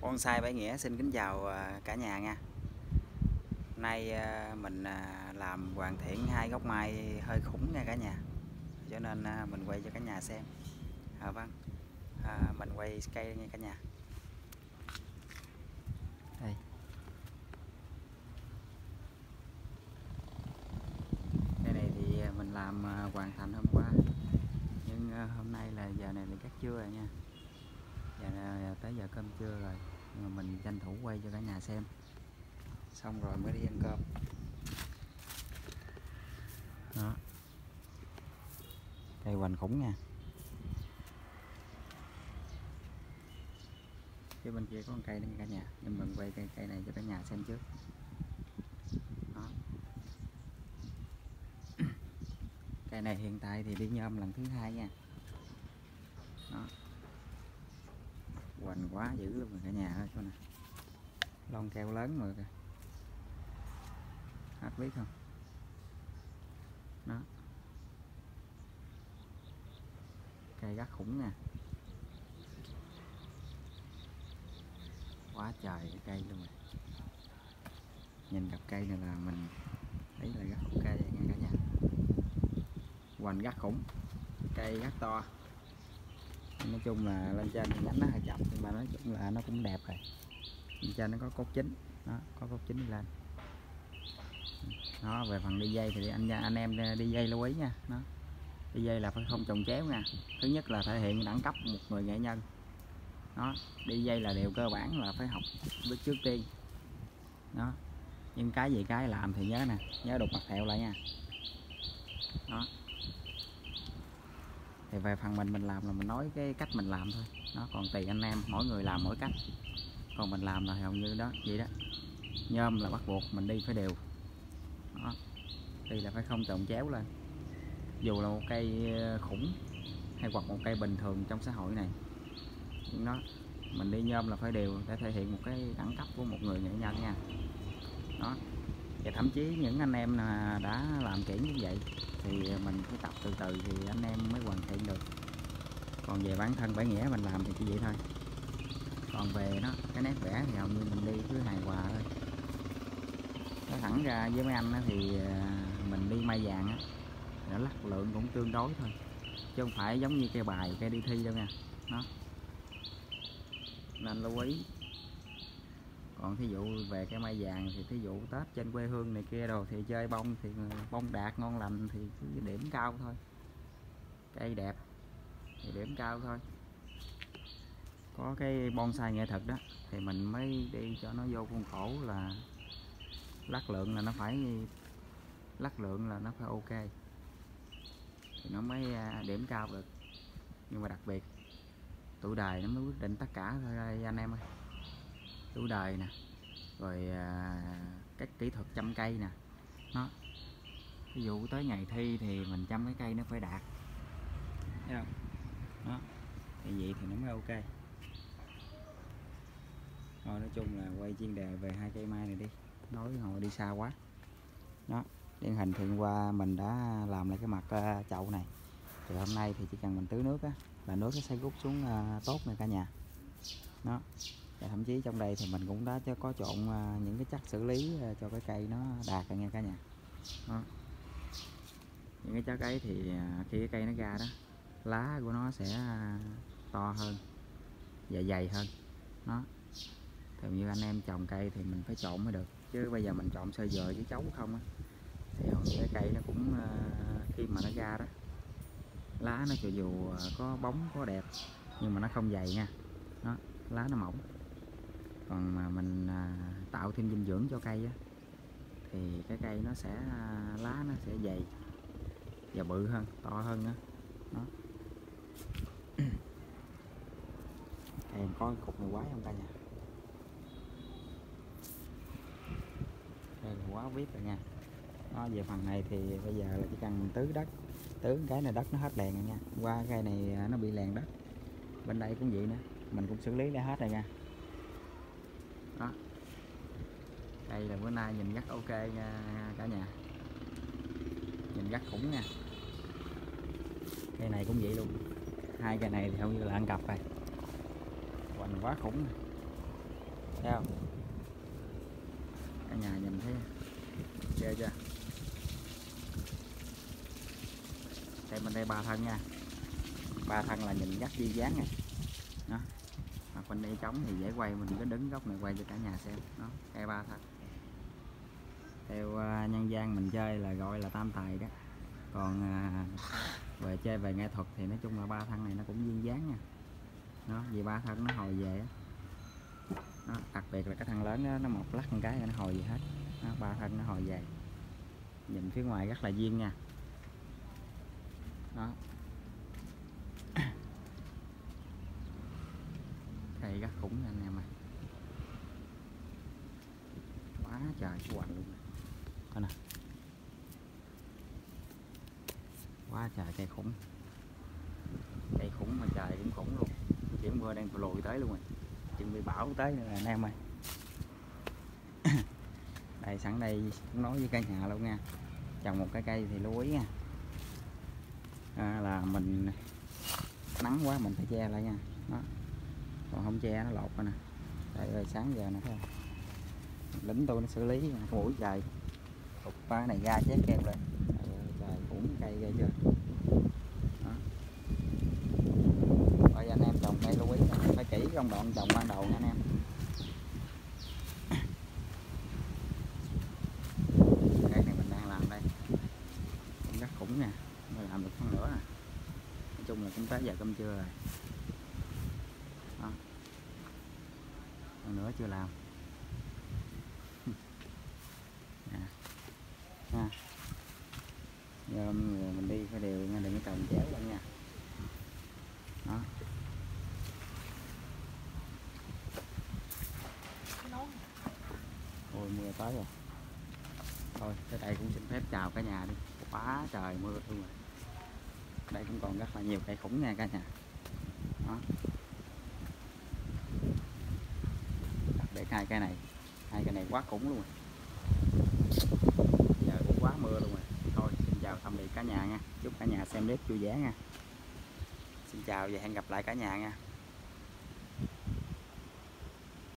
Bonsai Bãi Nghĩa xin kính chào à, cả nhà nha. Nay à, mình à, làm hoàn thiện hai gốc mai hơi khủng nha cả nhà. Cho nên mình quay cho cả nhà xem. À, Vâng. À, Mình quay cây nha cả nhà. Đây. Cây này thì mình làm hoàn thành hôm qua. Nhưng hôm nay là giờ này là cắt trưa rồi nha giờ này tới giờ cơm trưa rồi. Nhưng mà mình tranh thủ quay cho cả nhà xem. Xong rồi mới đi ăn cơm. Đó. Cây hoành khủng nha. Phía bên kia có con cây nữa cả nhà. Nhưng mình quay cây cây này cho cả nhà xem trước. Đó. cây này hiện tại thì đi nhôm lần thứ hai nha. Đó hoành quá dữ luôn rồi, cả nhà ơi, chỗ này. Lon keo lớn rồi kìa. Hát biết không? Đó. Cây gắt khủng nè quá trời cái cây luôn rồi. Nhìn gặp cây này là mình thấy là gắt cây nha, cả nhà. Hoành gắt khủng, cây gắt to nói chung là lên trên thì nhánh nó hơi chậm, nhưng mà nói chung là nó cũng đẹp rồi. Lên trên nó có cốt chính, đó, có cốt chính lên. Nó về phần đi dây thì anh anh em đi dây lưu ý nha nó đi dây là phải không trồng chéo nha. Thứ nhất là thể hiện đẳng cấp một người nghệ nhân nó đi dây là điều cơ bản là phải học bước trước tiên, đó. Nhưng cái gì cái làm thì nhớ nè, nhớ đục mặt thẹo lại nha, đó thì về phần mình mình làm là mình nói cái cách mình làm thôi. Nó còn tùy anh em, mỗi người làm mỗi cách. Còn mình làm là hầu như đó, vậy đó. Nhôm là bắt buộc mình đi phải đều. Đó. đi là phải không trộn chéo lên. Dù là một cây ờ, khủng hay hoặc một cây bình thường trong xã hội này. Nhưng nó mình đi nhôm là phải đều để thể hiện một cái đẳng cấp của một người nghệ nhân nha. Đó và thậm chí những anh em đã làm kỹ như vậy thì mình phải tập từ từ thì anh em mới hoàn thiện được. Còn về bản thân, bản nghĩa mình làm thì chỉ vậy thôi. Còn về nó cái nét vẽ thì hầu như mình đi cứ hài hòa thôi. Nói thẳng ra với mấy anh thì à, mình đi mai vàng á nó lắc lượng cũng tương đối thôi. Chứ không phải giống như cây bài cây đi thi đâu nha. Nó nên lưu ý còn thí dụ về cái mai vàng thì thí dụ tết trên quê hương này kia đồ thì chơi bông thì bông đạt ngon lành thì cứ điểm cao thôi. Cây đẹp thì điểm cao thôi. Có cái bonsai nghệ thuật đó thì mình mới đi cho nó vô khuôn khổ là lắc lượng là nó phải, lắc lượng là nó phải ok. Thì nó mới à, điểm cao được. Nhưng mà đặc biệt tuổi đời nó mới quyết định tất cả thôi, anh em ơi tuổi đời nè rồi à, các kỹ thuật chăm cây nè. Nó ví dụ tới ngày thi thì mình chăm cái cây nó phải đạt. Thấy không? Đó thì vậy thì nó mới ok. Thôi nói chung là quay chuyên đề về hai cây mai này đi. Nói hồi đi xa quá. Đó điển hình thì qua mình đã làm lại cái mặt à, chậu này. Thì hôm nay thì chỉ cần mình tưới nước á là nước nó sẽ rút xuống à, tốt nè cả nhà. Đó và thậm chí trong đây thì mình cũng đã có trộn à, những cái chất xử lý à, cho cái cây nó đạt nha cả nhà. Đó. những cái chất ấy thì à, khi cái cây nó ra đó, lá của nó sẽ to hơn và dày hơn. Nó thì như anh em trồng cây thì mình phải trộn mới được. Chứ bây giờ mình trộn sơ dừa với chấu không á, thì cái cây nó cũng khi mà nó ra đó, lá nó cho dù có bóng, có đẹp, nhưng mà nó không dày nha. Đó. Lá nó mỏng còn mà mình à, tạo thêm dinh dưỡng cho cây á, thì cái cây nó sẽ à, lá nó sẽ dày và bự hơn to hơn nữa. đó. em có cục này quái không ta nha? Đây là quá viết rồi nha. Nó về phần này thì bây giờ là chỉ cần tứ đất tứ cái này đất nó hết đèn rồi nha. Qua cây này à, nó bị lèn đất. Bên đây cũng vậy nữa mình cũng xử lý đã hết rồi nha đó. Đây là bữa nay nhìn rất ok nha cả nhà. Nhìn rất khủng nha. Cây này cũng vậy luôn. Hai cây này thì hầu như là ăn cặp rồi. Hoành quá khủng. Thấy không? Cả nhà nhìn thấy ghê chưa? Đây bên đây ba thân nha. Ba thân là nhìn rất duyên dáng nè đó mà bên đây trống thì dễ quay mình cứ đứng góc này quay cho cả nhà xem. Nó cây e ba thân theo uh, nhân gian mình chơi là gọi là tam tài đó. Còn uh, về chơi về nghệ thuật thì nói chung là ba thân này nó cũng duyên dáng nha. Nó vì ba thân nó hồi về đó, nó đặc biệt là cái thằng lớn đó, nó một lắc một cái nó hồi về hết. Đó, ba thân nó hồi về. Nhìn phía ngoài rất là duyên nha đó cây rất khủng nha anh em ơi. Quá trời cái hoành luôn coi nè. Quá trời cây khủng. Cây khủng mà trời cũng khủng luôn. Điểm mưa đang lùi tới luôn rồi. Chuẩn bị bão tới nữa anh em ơi. Đây sẵn đây cũng nói với cả nhà luôn nha. Trồng một cái cây thì lưu ý nha. À, là mình nắng quá mình phải che lại nha. Đó còn không che nó lột rồi nè. Đây rồi sáng giờ nè lính tôi nó xử lý mũi trời cục ba này ra chết keo lên trời cũng cây ghê chưa? Bây anh em trồng cây lưu ý phải kỹ công đoạn trồng ban đầu nha anh em. Cây này mình đang làm đây. Cũng rất khủng nè, mới làm được phân nữa à. Nói chung là cũng tới giờ cơm trưa rồi đó. còn nữa chưa làm. Nha à. giờ mình đi, phải đều nha đừng có trồng chéo lên nha. Đó. Ôi, mưa tới rồi. Thôi, tới đây cũng xin phép chào cả nhà đi. Quá trời mưa luôn rồi. Đây cũng còn rất là nhiều cây khủng nha cả nhà. Đó đặc biệt hai cây này, hai cây này quá khủng luôn rồi. Giờ cũng quá mưa luôn rồi. Thôi, xin chào tạm biệt cả nhà nha. Chúc cả nhà xem clip vui vẻ nha. Xin chào và hẹn gặp lại cả nhà nha.